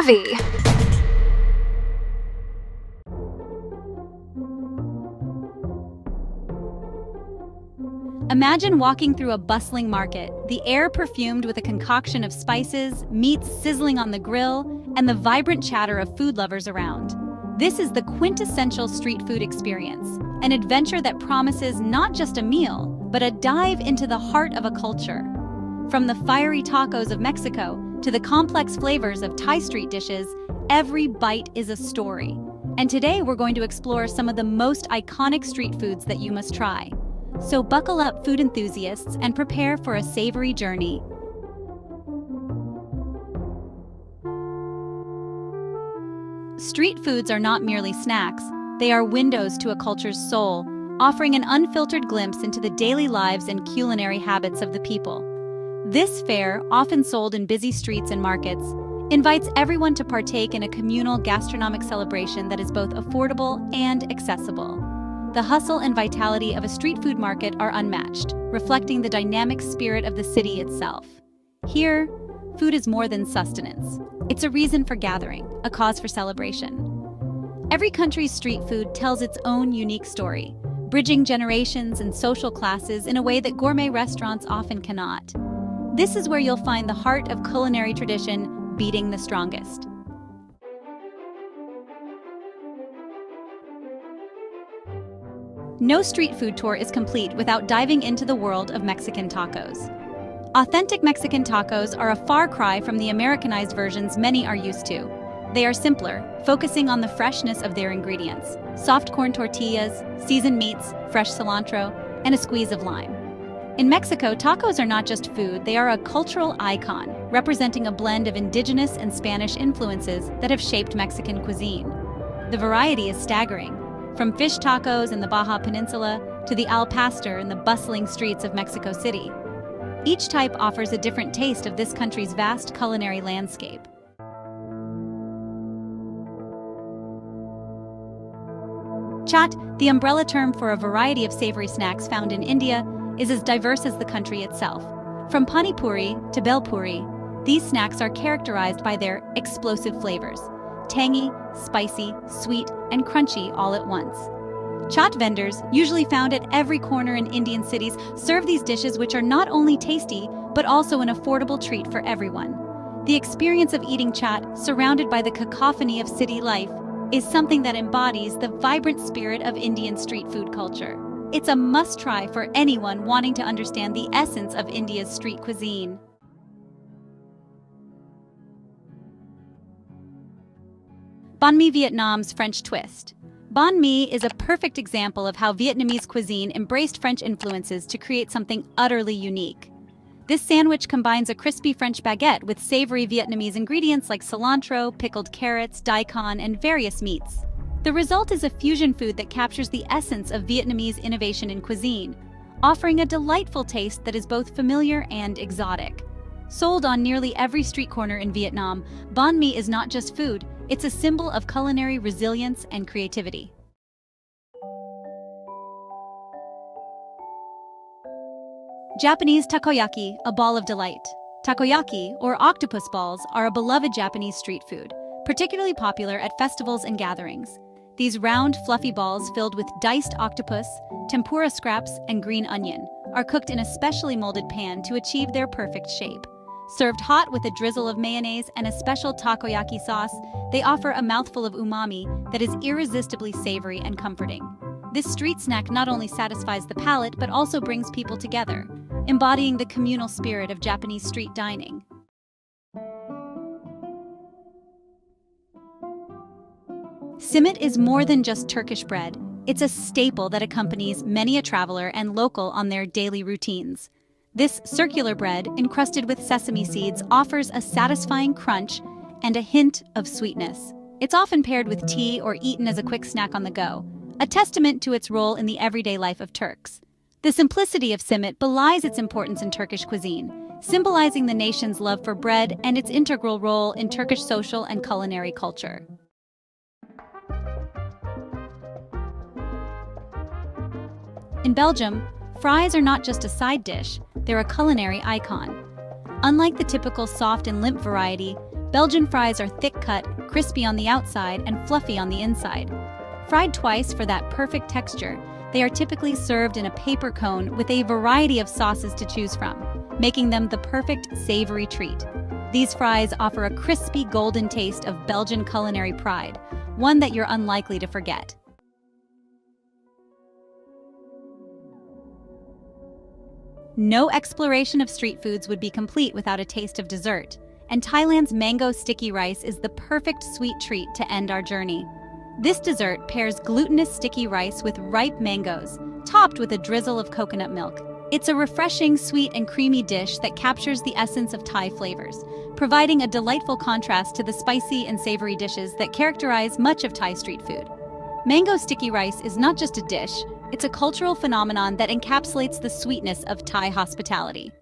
savvy. Imagine walking through a bustling market, the air perfumed with a concoction of spices, meats sizzling on the grill, and the vibrant chatter of food lovers around. This is the quintessential street food experience, an adventure that promises not just a meal, but a dive into the heart of a culture. From the fiery tacos of Mexico to the complex flavors of Thai street dishes, every bite is a story. And today we're going to explore some of the most iconic street foods that you must try. So buckle up, food enthusiasts, and prepare for a savory journey. Street foods are not merely snacks, they are windows to a culture's soul, offering an unfiltered glimpse into the daily lives and culinary habits of the people. This fare, often sold in busy streets and markets, invites everyone to partake in a communal gastronomic celebration that is both affordable and accessible. The hustle and vitality of a street food market are unmatched, reflecting the dynamic spirit of the city itself. Here, food is more than sustenance. It's a reason for gathering, a cause for celebration. Every country's street food tells its own unique story, bridging generations and social classes in a way that gourmet restaurants often cannot. This is where you'll find the heart of culinary tradition beating the strongest. No street food tour is complete without diving into the world of Mexican tacos. Authentic Mexican tacos are a far cry from the Americanized versions many are used to. They are simpler, focusing on the freshness of their ingredients soft corn tortillas, seasoned meats, fresh cilantro, and a squeeze of lime. In Mexico, tacos are not just food, they are a cultural icon, representing a blend of indigenous and Spanish influences that have shaped Mexican cuisine. The variety is staggering, from fish tacos in the Baja Peninsula to the al pastor in the bustling streets of Mexico City. Each type offers a different taste of this country's vast culinary landscape. Chaat, the umbrella term for a variety of savory snacks found in India, is as diverse as the country itself. From pani puri to bel puri, these snacks are characterized by their explosive flavors, tangy, spicy, sweet, and crunchy all at once. Chaat vendors, usually found at every corner in Indian cities, serve these dishes which are not only tasty, but also an affordable treat for everyone. The experience of eating chaat, surrounded by the cacophony of city life, is something that embodies the vibrant spirit of Indian street food culture. It's a must try for anyone wanting to understand the essence of India's street cuisine. Banh mi Vietnam's French twist. Banh mi is a perfect example of how Vietnamese cuisine embraced French influences to create something utterly unique. This sandwich combines a crispy French baguette with savory Vietnamese ingredients like cilantro, pickled carrots, daikon, and various meats. The result is a fusion food that captures the essence of Vietnamese innovation in cuisine, offering a delightful taste that is both familiar and exotic. Sold on nearly every street corner in Vietnam, banh mi is not just food, it's a symbol of culinary resilience and creativity. Japanese takoyaki, a ball of delight. Takoyaki, or octopus balls, are a beloved Japanese street food, particularly popular at festivals and gatherings. These round, fluffy balls filled with diced octopus, tempura scraps, and green onion are cooked in a specially molded pan to achieve their perfect shape. Served hot with a drizzle of mayonnaise and a special takoyaki sauce, they offer a mouthful of umami that is irresistibly savory and comforting. This street snack not only satisfies the palate but also brings people together, embodying the communal spirit of Japanese street dining. Simit is more than just Turkish bread. It's a staple that accompanies many a traveler and local on their daily routines. This circular bread, encrusted with sesame seeds, offers a satisfying crunch and a hint of sweetness. It's often paired with tea or eaten as a quick snack on the go, a testament to its role in the everyday life of Turks. The simplicity of simit belies its importance in Turkish cuisine, symbolizing the nation's love for bread and its integral role in Turkish social and culinary culture. In Belgium, fries are not just a side dish, they're a culinary icon. Unlike the typical soft and limp variety, Belgian fries are thick-cut, crispy on the outside, and fluffy on the inside. Fried twice for that perfect texture, they are typically served in a paper cone with a variety of sauces to choose from, making them the perfect savory treat. These fries offer a crispy golden taste of Belgian culinary pride, one that you're unlikely to forget. No exploration of street foods would be complete without a taste of dessert, and Thailand's mango sticky rice is the perfect sweet treat to end our journey. This dessert pairs glutinous sticky rice with ripe mangoes, topped with a drizzle of coconut milk. It's a refreshing, sweet, and creamy dish that captures the essence of Thai flavors, providing a delightful contrast to the spicy and savory dishes that characterize much of Thai street food. Mango sticky rice is not just a dish, it's a cultural phenomenon that encapsulates the sweetness of Thai hospitality.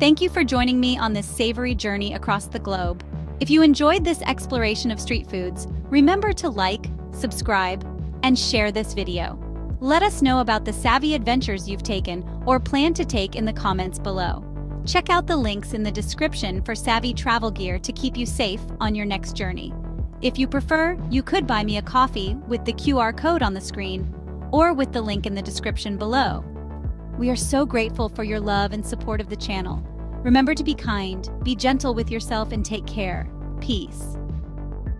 Thank you for joining me on this savory journey across the globe. If you enjoyed this exploration of street foods, remember to like, subscribe, and share this video. Let us know about the savvy adventures you've taken or plan to take in the comments below. Check out the links in the description for savvy travel gear to keep you safe on your next journey. If you prefer, you could buy me a coffee with the QR code on the screen or with the link in the description below. We are so grateful for your love and support of the channel. Remember to be kind, be gentle with yourself, and take care. Peace.